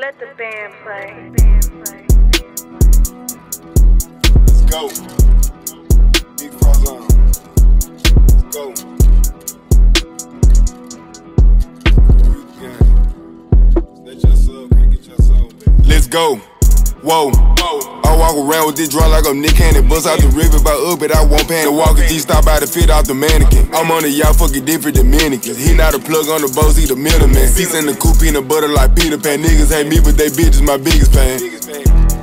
Let the band play. Let's go. Big Frost on. Let's go. Let your soul, get your soul back. Let's go. Whoa. I walk around with this drum like I'm Nick Cannon. Bust out the river by up, but I won't panic. Walking G stop by the fit out the mannequin. I'm on the y'all fucking different Dominicans. He not a plug on the boats, he the middleman. Seats in the coupe, peanut butter like Peter Pan. Niggas hate me, but they bitches my biggest fan.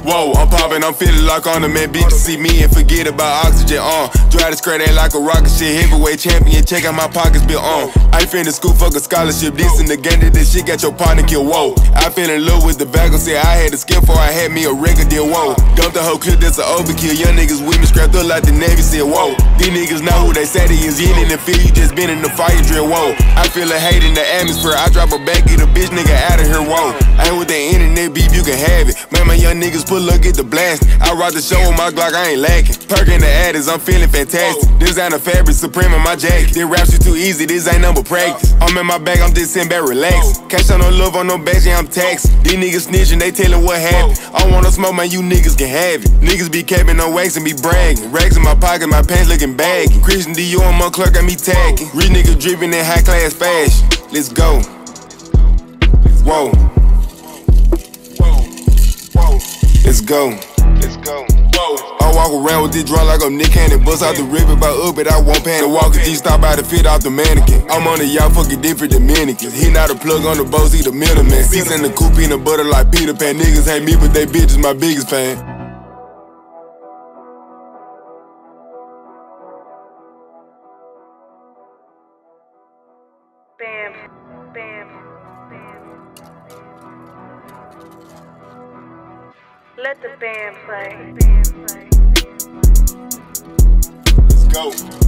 Whoa, I'm popping, I'm feeling like on the man. Bitches see me and forget about oxygen. Uh, try to spread that like a rocket shit. Heavyweight champion, check out my pockets, bill on. I ain't finna school, fuck a scholarship. This in the game that this shit got your partner killed. Whoa, I fell in love with the vago. Said I had the skin for I had me a regular deal. Whoa, dump the whole clip, that's an overkill. Young niggas with me scrapped up like the Navy said. Whoa, these niggas know who they say they is. In the field, you just been in the fire drill. Whoa, I feel a hate in the atmosphere. I drop a back, get a bitch nigga out of here. Whoa, I ain't with the internet beef, you can have it. Man, young niggas pull up, get the blast. I rock the show with my Glock, I ain't lacking. Perk in the adders, I'm feeling fantastic. Designer fabric, supreme on my jacket. This raps shit too easy, this ain't number practice. I'm in my bag, I'm just sitting back, relax. Cash on no love on no badge, yeah, I'm taxed. These niggas snitching, they tellin' what happened. I wanna smoke, man, you niggas can have it. Niggas be capping on wax and be bragging. Racks in my pocket, my pants looking baggy. Christian Dior on my clerk got me tagging. Rich niggas dripping in high class fashion. Let's go. Whoa. Go. Let's go. I walk around with this drum like I'm Nick Cannon. Bust out the river by up, but I won't panic. Walking G stop by the fit out the mannequin. I'm on the y'all fucking different Dominicans. He not a plug on the boats, he the middleman. Seats in the coupe, in the butter like Peter Pan. Niggas hate me, but they bitches my biggest fan. Bam, bam, bam. Let the band play. Let's go.